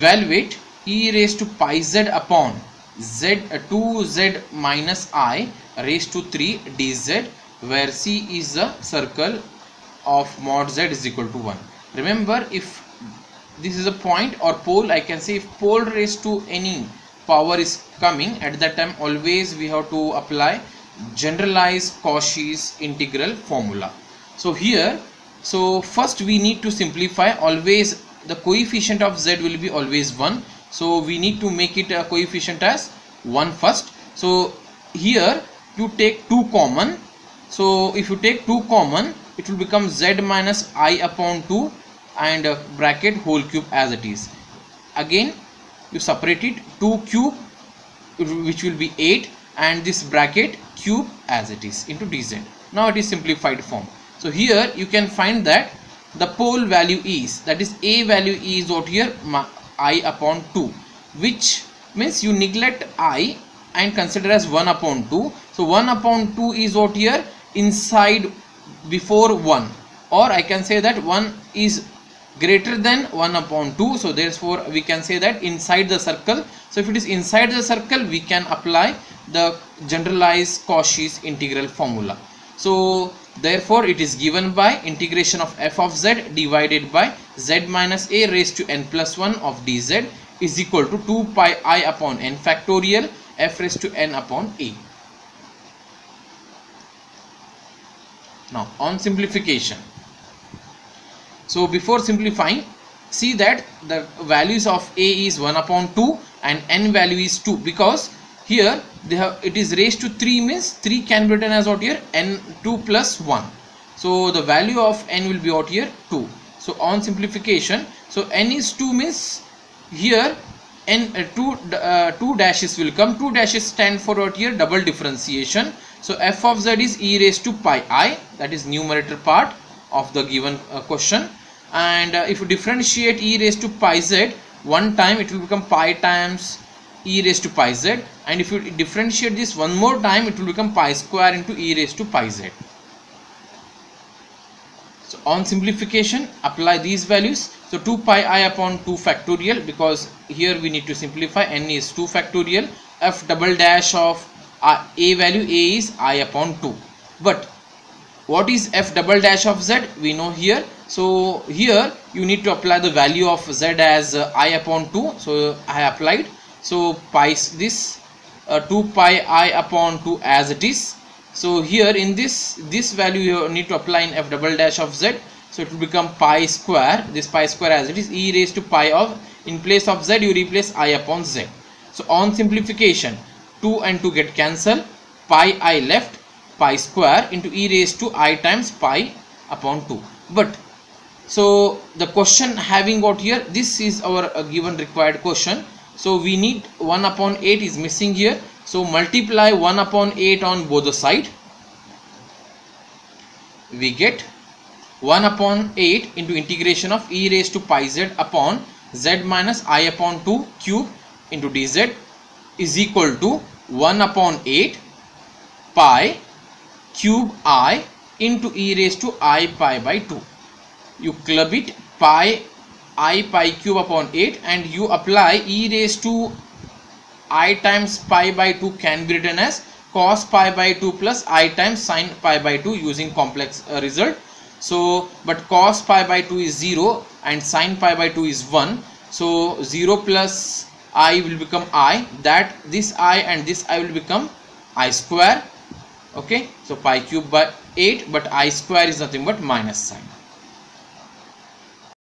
evaluate e raised to pi z upon z uh, 2z minus i raised to 3 dz where c is the circle of mod z is equal to 1 remember if this is a point or pole i can say if pole raised to any power is coming at that time always we have to apply generalized Cauchy's integral formula. So here so first we need to simplify always the coefficient of z will be always 1 so we need to make it a coefficient as 1 first. So here you take 2 common so if you take 2 common it will become z minus i upon 2 and uh, bracket whole cube as it is. Again you separate it 2 cube which will be 8 and this bracket cube as it is into dz. Now it is simplified form. So here you can find that the pole value is that is a value is what here? I upon 2 which means you neglect i and consider as 1 upon 2 so 1 upon 2 is what here? Inside before 1 or I can say that 1 is greater than 1 upon 2 so therefore we can say that inside the circle. So if it is inside the circle we can apply the generalized Cauchy's integral formula. So therefore it is given by integration of f of z divided by z minus a raised to n plus 1 of dz is equal to 2 pi i upon n factorial f raised to n upon a. Now on simplification. So before simplifying see that the values of a is 1 upon 2 and n value is 2 because here they have it is raised to 3 means 3 can be written as out here n 2 plus 1 so the value of n will be out here 2 so on simplification so n is 2 means here n uh, two uh, two dashes will come. Two dashes stand for what here double differentiation. So f of z is e raised to pi i that is numerator part of the given uh, question. And uh, if you differentiate e raised to pi z one time it will become pi times e raised to pi z. And if you differentiate this one more time it will become pi square into e raised to pi z. So on simplification apply these values. So 2 pi i upon 2 factorial because here we need to simplify. N is 2 factorial. F double dash of uh, a value a is i upon 2 but what is f double dash of z? We know here. So here you need to apply the value of z as uh, i upon 2 so i applied so pi this uh, 2 pi i upon 2 as it is. So here in this this value you need to apply in f double dash of z. So it will become pi square. This pi square as it is e raised to pi of in place of z you replace i upon z. So on simplification 2 and 2 get cancelled. Pi i left pi square into e raised to i times pi upon 2 but so the question having what here this is our uh, given required question so we need 1 upon 8 is missing here. So multiply 1 upon 8 on both the side. We get 1 upon 8 into integration of e raised to pi z upon z minus i upon 2 cube into dz is equal to 1 upon 8 pi cube i into e raised to i pi by 2 you club it pi i pi cube upon 8 and you apply e raised to i times pi by 2 can be written as cos pi by 2 plus i times sin pi by 2 using complex uh, result. So but cos pi by 2 is 0 and sin pi by 2 is 1 so 0 plus i will become i. That this i and this i will become i square. Okay? So pi cube by 8 but i square is nothing but minus sign